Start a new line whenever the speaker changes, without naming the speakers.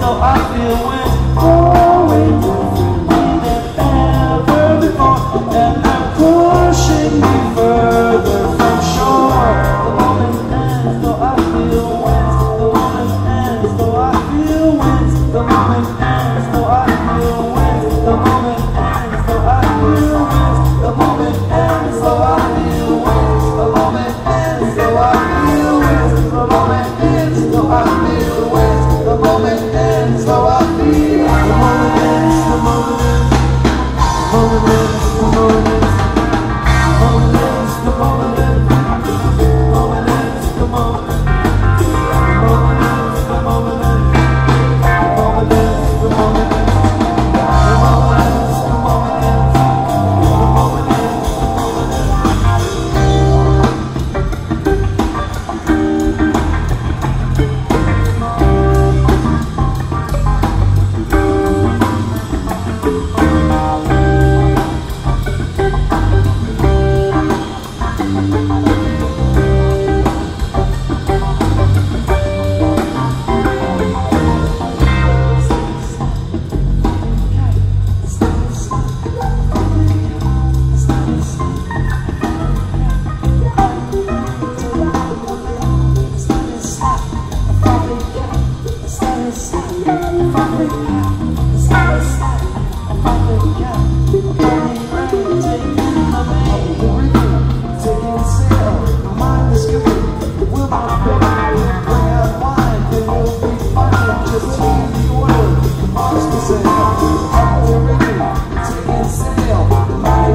so I feel with.